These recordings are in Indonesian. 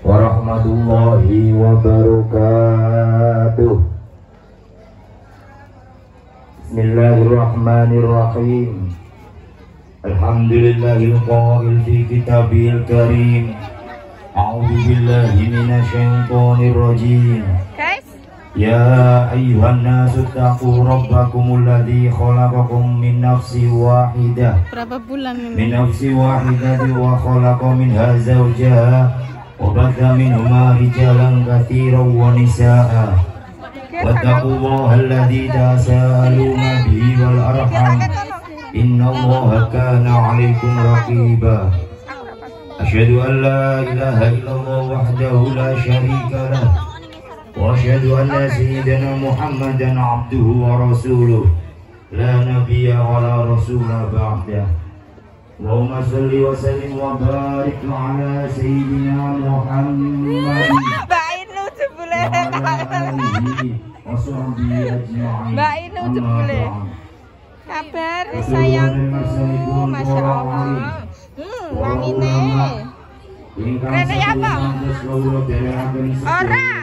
warahmatullahi wabarakatuh. Bismillahirrahmanirrahim. Alhamdulillahil qail fi kitabil karim. A'udzu billahi Guys, يا أيها الناس اتقوا ربكم الذي خلقكم من نفس واحدة. من? نفس واحدة وخلق منها زوجها وبث منهما رجالا كثيرا ونساء. واتقوا الله الذي تساءلون به والأرحم إن الله كان عليكم رقيبا. أشهد أن لا إله إلا الله وحده لا شريك له. وأشهد أن سيدنا محمدا عبده ورسوله لا نبي ولا رسول بعده اللهم صل وسلم وبارك على سيدنا محمد Mbak Inu jebule. وعلى آله وصحبه أجمعين Mbak Inu أما jebule. بعد. Kabar sayangku, masya Allah. Hmm, wangine. Rene ya apa? Ora.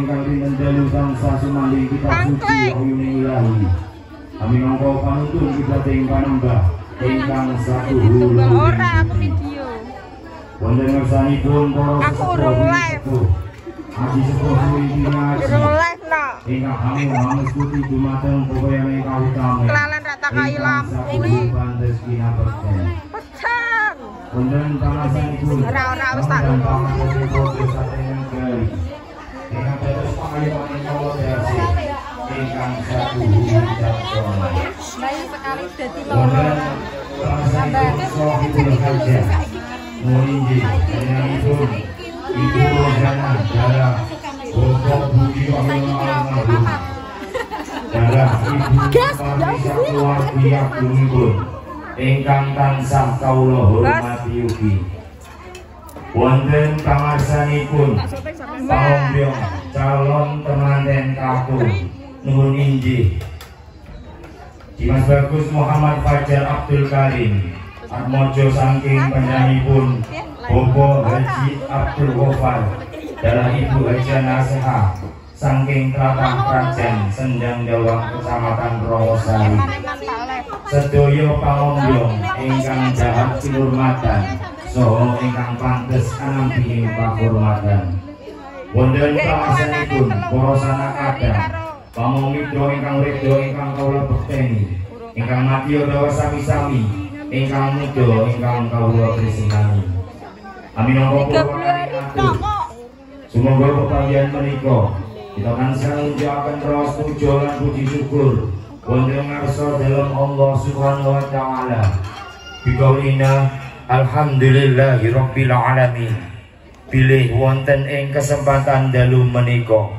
Ingkang dinten dalu tansah suci ilahi Kami panuntun kita ting panembah ingkang satu Tunggal hulu. ora aku video. Wonten ngersanipun para Aku urung bini live. sepuh. Aji sepuh bini ngaji Durung live kawitame. Kelalen rata kayu lampu ini. Pantes kina persen. Pecah. Wonten pangasanipun. Ora, ora, wis tak pangayuman kawula dasi. Ingkang satu Bokok Budi Wahyono Almarhum Darah Ibu Parisa Keluar Biak Bumipun Ingkang tansah kawula hormati yugi Wonten pangarsanipun Pangombyong calon temanten kakung Nuhun injih Dimas Bagus Muhammad Fajar Abdul Karim Atmojo saking penyanipun Bobo Haji Abdul Gofar Dalah Ibu Haja Naseha Saking Tlatah Krajan Sendang Dawang Kecamatan Rawasari Sedoyo Pangombyong Ingkang jahat kinurmatan Soho ingkang pantes anambihi pahormatan Wonten pangasanipun para sanakada pamomidra ingkang redo ingkang kawula bekteni ingkang mati utawa sami-sami ingkang muda ingkang kawula tresnani amin angka purwakane atur Sumangga pepanggihan menika. Kita tansah nunjukaken raos puja puji syukur. Wonten ngarsa dalam Allah Subhanahu wa taala. Bikaulina alhamdulillahi rabbil alamin. Pilih wonten ing kesempatan dalu menika.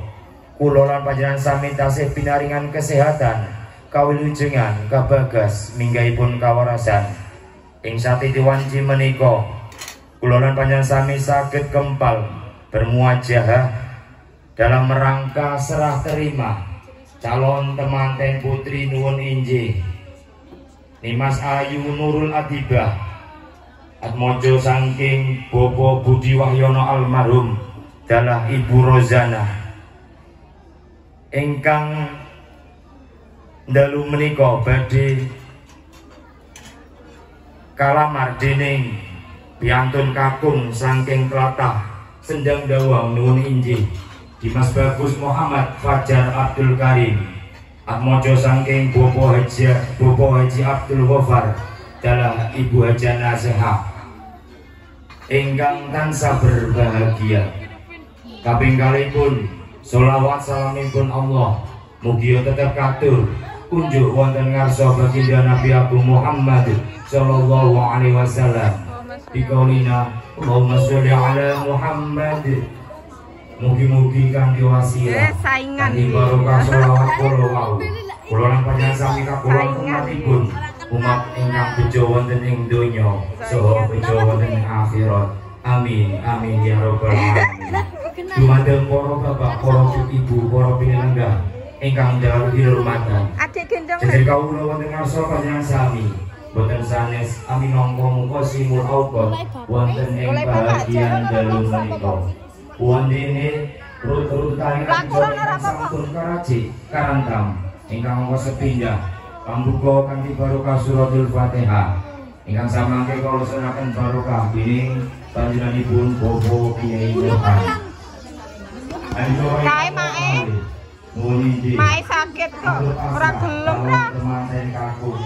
Kula lan panjenengan sami tasih pinaringan kesehatan kawilujengan kabagas minggahipun kawarasan. Ing satiti wanci menika kula lan panjenengan sami saged kempal bermuajahah dalam rangka serah terima calon temanten putri nuwun injih Nimas Ayu Nurul Adibah Atmojo saking Bobo Budi Wahyono almarhum dalah Ibu Rozana. Ingkang dalu menika badhe kalamar dening piantun kakung saking tlatah sendang dawang nuwun injih Dimas Bagus Muhammad Fajar Abdul Karim. Atmojo saking Bobo Haji Bobo Haji Abdul Gofar dalah Ibu Haja Naseha. Ingkang tansah berbahagia. Kaping kalipun Solawat salamipun Allah. Mugi tetap katur Unjuk wonten ngarsa baginda Nabi Abu Muhammad Sallallahu alaihi wasallam. Dikaulina Allahumma sholli ala Muhammad Mugi-mugi kang diwasilah Eh, saingan iki. barokah selawat kula wau. Kula lan panjenengan sami kagula umatipun umat ingkang bejo wonten ing donya saha bejo wonten ing akhirat. Amin amin ya rabbal alamin. Dumateng para bapak, para ibu, para pinenggah ingkang dalam dihormatan. Adik gendong Jadi kawula wonten ngarsa panjenengan sami boten sanes amin nangka muka simul auqat wonten ing bahagian dalu menika. Wondene rut-rut apa-apa. sampun karaji karantam ingkang angka sepindah pambuka kanthi barokah suratul Fatihah. Ingkang samangke kula senaken barokah dening panjenenganipun Bobo Kiai Johan. Kae, Mae. Mae sakit kok ora gelem ra.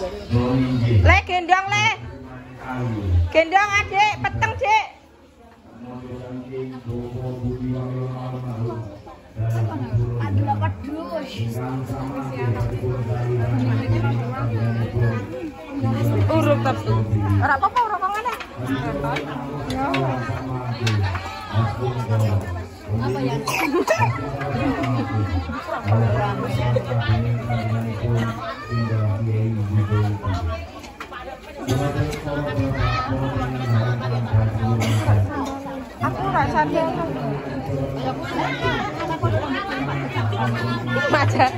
Le gendong le. Gendong adik, peteng, Dik. Mojo saking Bobo Budi macet.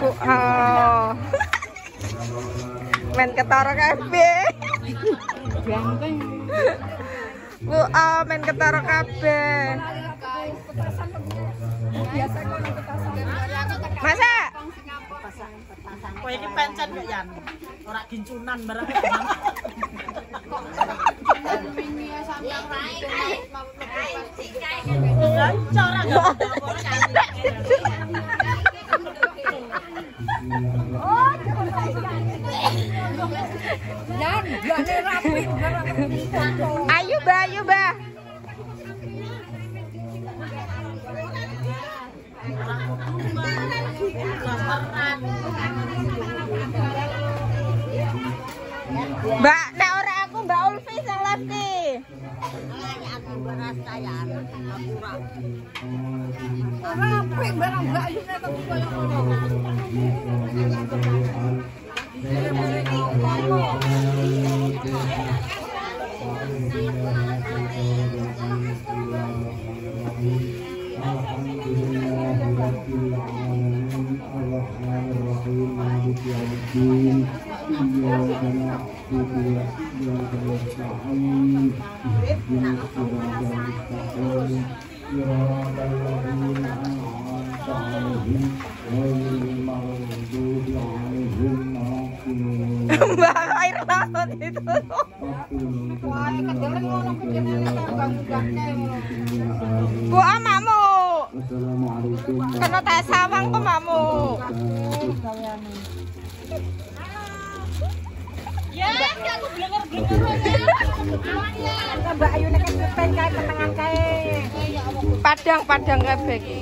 Bu, oh. Men ketara kabeh. Bu, oh, men ketara kabeh. Masa? Kowe iki pencen kok Yan. Ora gincunan barang. Ya Rapi barang bayunya tapi kaya. Mbak air laut itu. Bu amamu. Kena tes sawang kok mamu. Ya, aku blenger-blenger Mbak Ayu nek kepen kae ketengan kae. Padang padang kabeh iki.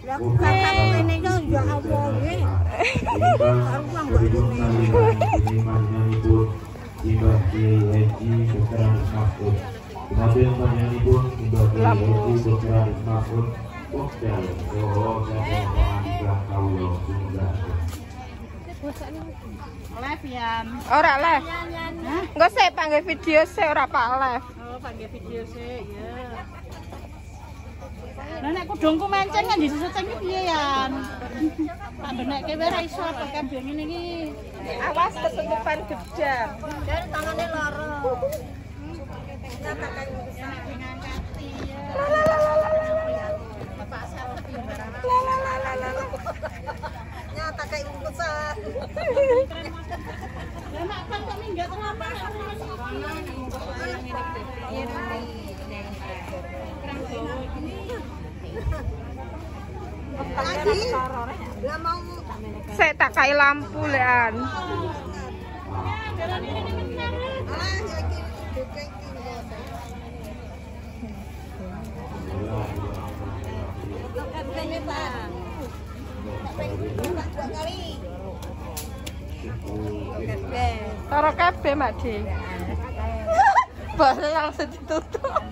Live Yan. Ora live. Hah? Engko saya panggil video saya ora pak live. Oh, panggil video sih, ya. Lah nek kudungku menceng kan disusun iki piye Yan? Tak ndenekke wae ra iso apa kan biyen ngene iki. Awas ketutupan gedang. Dari tangane loro. nyata kayak bungkusan Lah mak kan kok minggat terlambat. Kali Taro kabeh Mak Di. Bosnya langsung ditutup.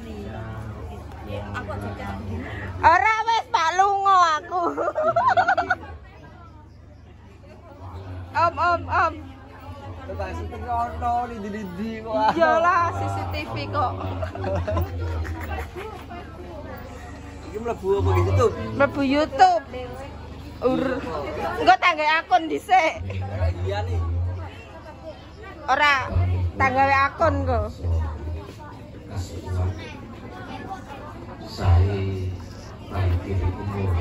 Ora ono di di di. Iyalah CCTV kok. Iki mlebu apa di YouTube? YouTube. Ur. Engko tangga akun dhisik. Iya nih. Ora tangga akun kok. Saya bangkit umur.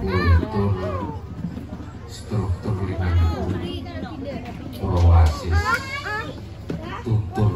Untuk struktur lima itu oasis tutur